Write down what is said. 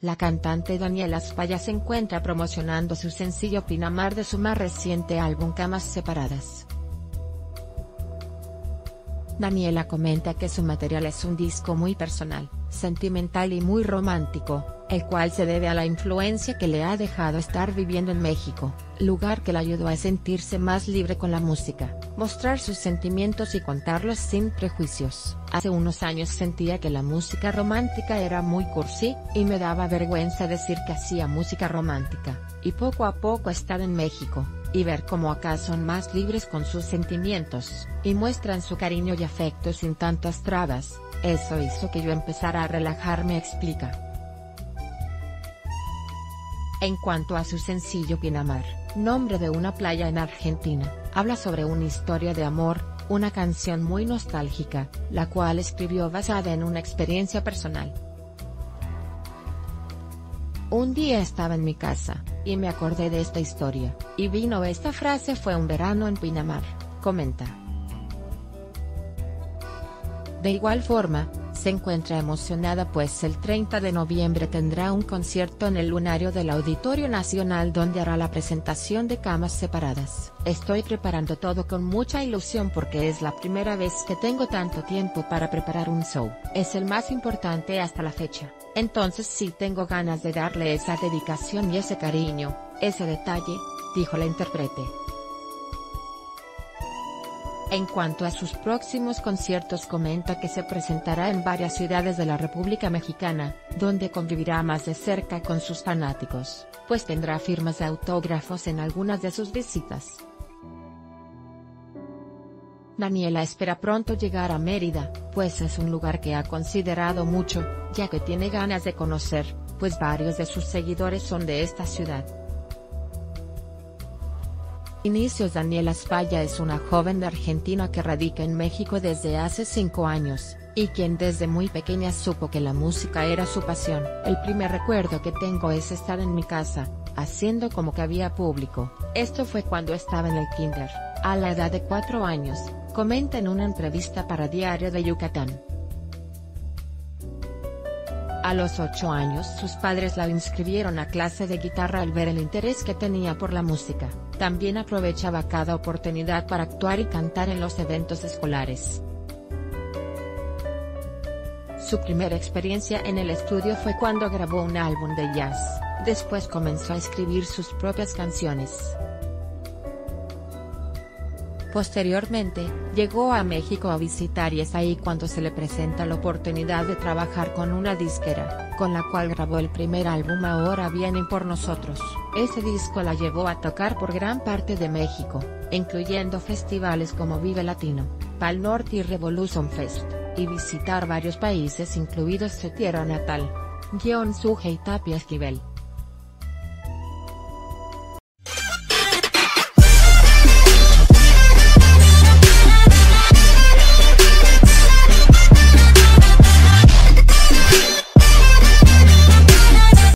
La cantante Daniela Spaya se encuentra promocionando su sencillo Pinamar de su más reciente álbum Camas Separadas. Daniela comenta que su material es un disco muy personal, sentimental y muy romántico, el cual se debe a la influencia que le ha dejado estar viviendo en México, lugar que la ayudó a sentirse más libre con la música, mostrar sus sentimientos y contarlos sin prejuicios. Hace unos años sentía que la música romántica era muy cursi, y me daba vergüenza decir que hacía música romántica, y poco a poco estar en México, y ver cómo acá son más libres con sus sentimientos, y muestran su cariño y afecto sin tantas trabas, eso hizo que yo empezara a relajarme explica. En cuanto a su sencillo Pinamar, nombre de una playa en Argentina, habla sobre una historia de amor, una canción muy nostálgica, la cual escribió basada en una experiencia personal. Un día estaba en mi casa, y me acordé de esta historia, y vino esta frase fue un verano en Pinamar, comenta. De igual forma, se encuentra emocionada pues el 30 de noviembre tendrá un concierto en el lunario del Auditorio Nacional donde hará la presentación de camas separadas. Estoy preparando todo con mucha ilusión porque es la primera vez que tengo tanto tiempo para preparar un show. Es el más importante hasta la fecha. Entonces sí tengo ganas de darle esa dedicación y ese cariño, ese detalle, dijo la intérprete. En cuanto a sus próximos conciertos comenta que se presentará en varias ciudades de la República Mexicana, donde convivirá más de cerca con sus fanáticos, pues tendrá firmas de autógrafos en algunas de sus visitas. Daniela espera pronto llegar a Mérida, pues es un lugar que ha considerado mucho, ya que tiene ganas de conocer, pues varios de sus seguidores son de esta ciudad. Inicios Daniela Spalla es una joven Argentina que radica en México desde hace 5 años, y quien desde muy pequeña supo que la música era su pasión. El primer recuerdo que tengo es estar en mi casa, haciendo como que había público, esto fue cuando estaba en el kinder, a la edad de 4 años, comenta en una entrevista para Diario de Yucatán. A los 8 años sus padres la inscribieron a clase de guitarra al ver el interés que tenía por la música, también aprovechaba cada oportunidad para actuar y cantar en los eventos escolares. Su primera experiencia en el estudio fue cuando grabó un álbum de jazz, después comenzó a escribir sus propias canciones. Posteriormente, llegó a México a visitar y es ahí cuando se le presenta la oportunidad de trabajar con una disquera, con la cual grabó el primer álbum Ahora vienen por nosotros. Ese disco la llevó a tocar por gran parte de México, incluyendo festivales como Vive Latino, Pal Norte y Revolution Fest, y visitar varios países incluidos su tierra natal. Guión Suje y Tapia Esquivel.